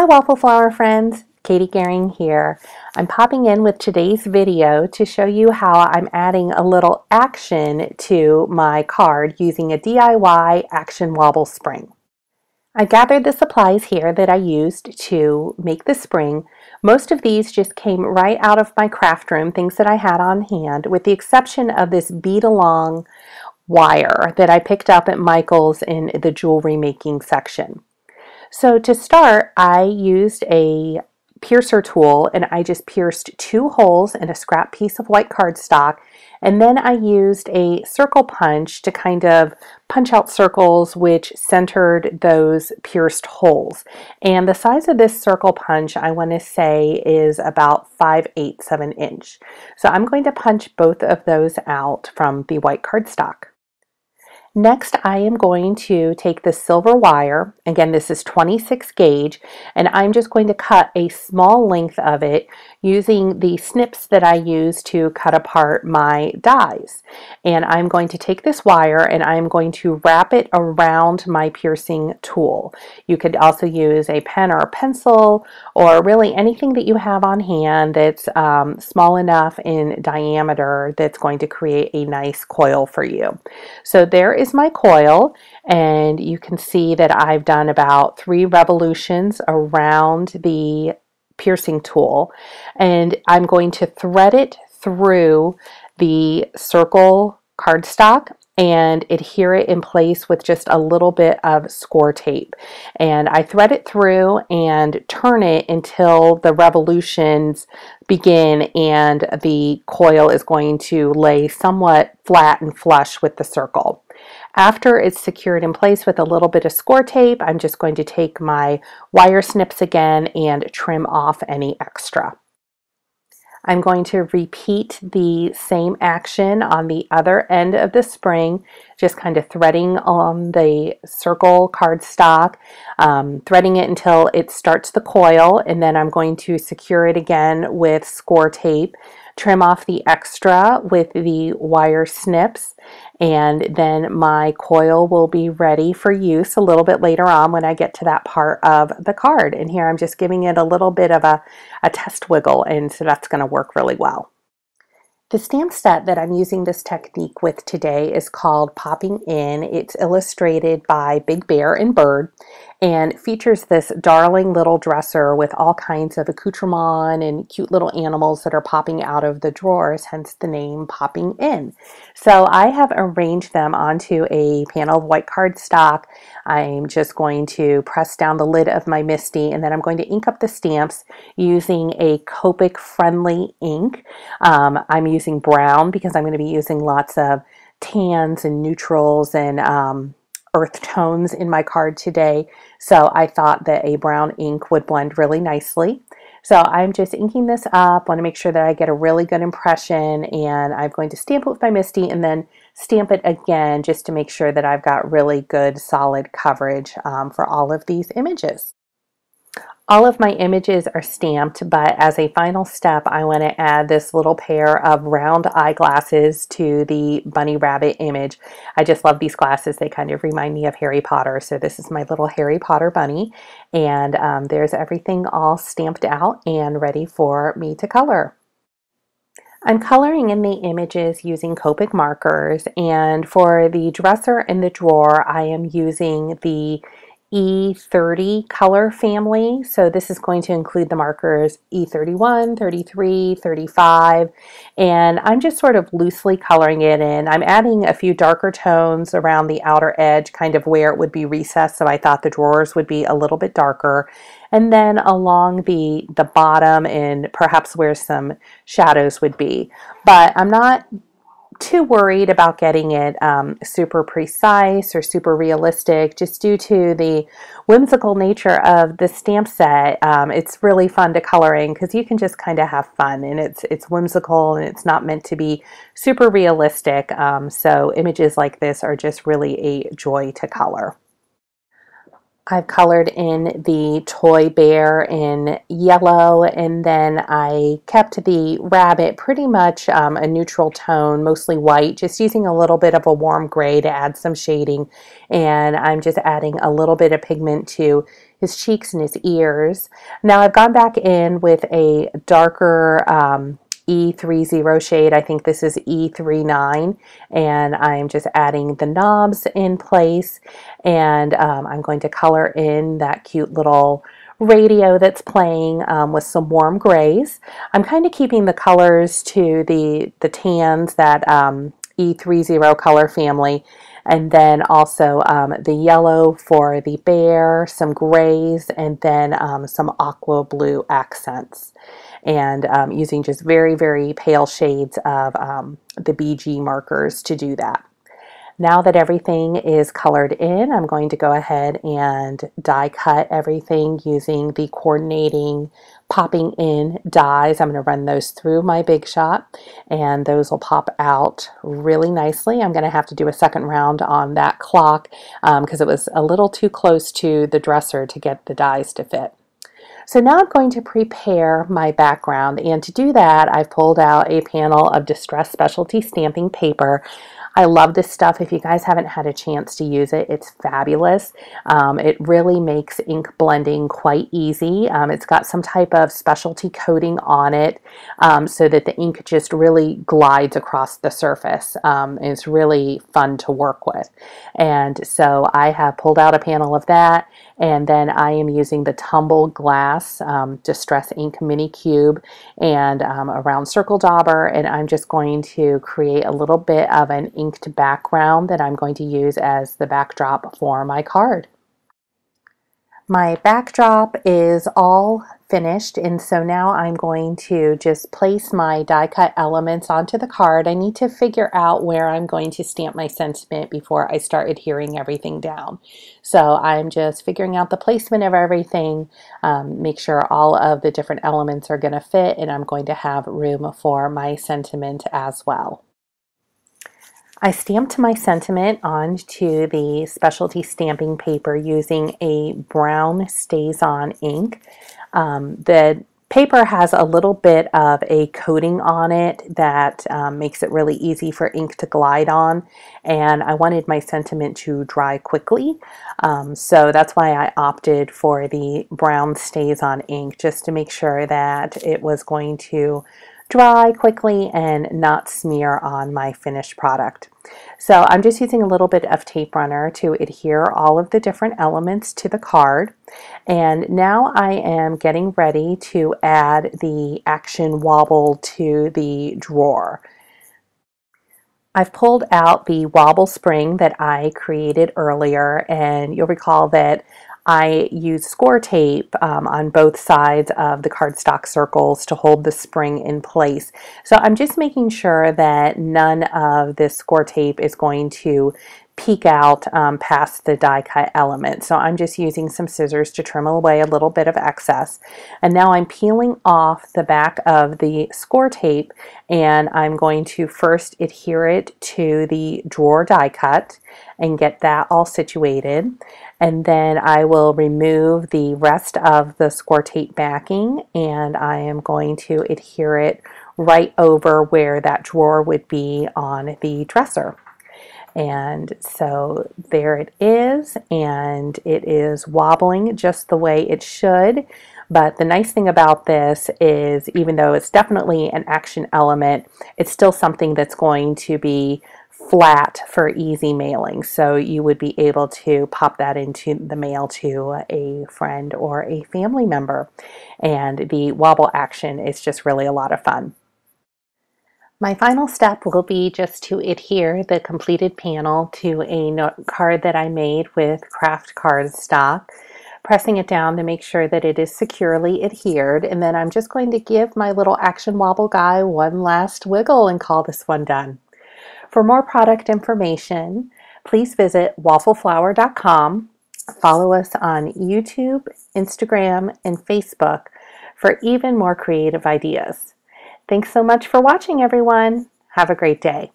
Hi Waffle Flower friends, Katie Gehring here. I'm popping in with today's video to show you how I'm adding a little action to my card using a DIY action wobble spring. I gathered the supplies here that I used to make the spring. Most of these just came right out of my craft room, things that I had on hand, with the exception of this Beadalon wire that I picked up at Michael's in the jewelry making section. So to start, I used a piercer tool and I just pierced two holes in a scrap piece of white cardstock and then I used a circle punch to kind of punch out circles which centered those pierced holes. And the size of this circle punch, I want to say, is about 5 eighths of an inch. So I'm going to punch both of those out from the white cardstock. Next, I am going to take the silver wire, again this is 26 gauge, and I'm just going to cut a small length of it using the snips that I use to cut apart my dies. And I'm going to take this wire and I'm going to wrap it around my piercing tool. You could also use a pen or a pencil or really anything that you have on hand that's um, small enough in diameter that's going to create a nice coil for you. So there is my coil and you can see that I've done about three revolutions around the piercing tool and I'm going to thread it through the circle cardstock and adhere it in place with just a little bit of score tape. And I thread it through and turn it until the revolutions begin and the coil is going to lay somewhat flat and flush with the circle. After it's secured in place with a little bit of score tape, I'm just going to take my wire snips again and trim off any extra. I'm going to repeat the same action on the other end of the spring, just kind of threading on the circle cardstock, um, threading it until it starts the coil, and then I'm going to secure it again with score tape trim off the extra with the wire snips and then my coil will be ready for use a little bit later on when I get to that part of the card. And here I'm just giving it a little bit of a, a test wiggle and so that's going to work really well. The stamp set that I'm using this technique with today is called Popping In. It's illustrated by Big Bear and Bird and features this darling little dresser with all kinds of accoutrement and cute little animals that are popping out of the drawers, hence the name Popping In. So I have arranged them onto a panel of white cardstock. I'm just going to press down the lid of my MISTI and then I'm going to ink up the stamps using a Copic friendly ink. Um, I'm using brown because I'm going to be using lots of tans and neutrals and um, earth tones in my card today. So I thought that a brown ink would blend really nicely. So I'm just inking this up, want to make sure that I get a really good impression and I'm going to stamp it with my MISTI and then stamp it again just to make sure that I've got really good solid coverage um, for all of these images. All of my images are stamped, but as a final step, I want to add this little pair of round eyeglasses to the bunny rabbit image. I just love these glasses. They kind of remind me of Harry Potter. So this is my little Harry Potter bunny. And um, there's everything all stamped out and ready for me to color. I'm coloring in the images using Copic markers and for the dresser and the drawer I am using the E30 color family. So this is going to include the markers E31, 33, 35, and I'm just sort of loosely coloring it in. I'm adding a few darker tones around the outer edge, kind of where it would be recessed, so I thought the drawers would be a little bit darker. And then along the, the bottom and perhaps where some shadows would be. But I'm not too worried about getting it um, super precise or super realistic just due to the whimsical nature of the stamp set. Um, it's really fun to coloring because you can just kind of have fun and it's it's whimsical and it's not meant to be super realistic. Um, so images like this are just really a joy to color. I've colored in the toy bear in yellow and then I kept the rabbit pretty much um, a neutral tone, mostly white, just using a little bit of a warm gray to add some shading. And I'm just adding a little bit of pigment to his cheeks and his ears. Now I've gone back in with a darker um, E30 shade. I think this is E39 and I'm just adding the knobs in place and um, I'm going to color in that cute little radio that's playing um, with some warm grays. I'm kind of keeping the colors to the, the tans that um, E30 color family and then also um, the yellow for the bear, some grays, and then um, some aqua blue accents and um, using just very, very pale shades of um, the BG markers to do that. Now that everything is colored in, I'm going to go ahead and die cut everything using the coordinating popping in dies. I'm going to run those through my Big Shot and those will pop out really nicely. I'm going to have to do a second round on that clock because um, it was a little too close to the dresser to get the dies to fit. So now I'm going to prepare my background and to do that I've pulled out a panel of Distress Specialty Stamping Paper. I love this stuff. If you guys haven't had a chance to use it, it's fabulous. Um, it really makes ink blending quite easy. Um, it's got some type of specialty coating on it um, so that the ink just really glides across the surface. Um, it's really fun to work with. And so I have pulled out a panel of that and then I am using the Tumbled Glass um, Distress Ink Mini Cube and a round circle dauber and I'm just going to create a little bit of an inked background that I'm going to use as the backdrop for my card. My backdrop is all finished and so now I'm going to just place my die cut elements onto the card. I need to figure out where I'm going to stamp my sentiment before I start adhering everything down. So I'm just figuring out the placement of everything, um, make sure all of the different elements are going to fit and I'm going to have room for my sentiment as well. I stamped my sentiment onto the specialty stamping paper using a brown StazOn ink. Um, the paper has a little bit of a coating on it that um, makes it really easy for ink to glide on and I wanted my sentiment to dry quickly um, so that's why I opted for the brown StazOn ink just to make sure that it was going to dry quickly and not smear on my finished product. So I'm just using a little bit of tape runner to adhere all of the different elements to the card. And now I am getting ready to add the action wobble to the drawer. I've pulled out the wobble spring that I created earlier and you'll recall that I use score tape um, on both sides of the cardstock circles to hold the spring in place. So I'm just making sure that none of this score tape is going to peek out um, past the die cut element. So I'm just using some scissors to trim away a little bit of excess. And now I'm peeling off the back of the score tape and I'm going to first adhere it to the drawer die cut and get that all situated and then I will remove the rest of the score tape backing and I am going to adhere it right over where that drawer would be on the dresser. And so there it is, and it is wobbling just the way it should. But the nice thing about this is even though it's definitely an action element, it's still something that's going to be flat for easy mailing. So you would be able to pop that into the mail to a friend or a family member. And the wobble action is just really a lot of fun. My final step will be just to adhere the completed panel to a note card that I made with kraft cardstock pressing it down to make sure that it is securely adhered. And then I'm just going to give my little action wobble guy one last wiggle and call this one done. For more product information, please visit waffleflower.com. Follow us on YouTube, Instagram, and Facebook for even more creative ideas. Thanks so much for watching, everyone. Have a great day.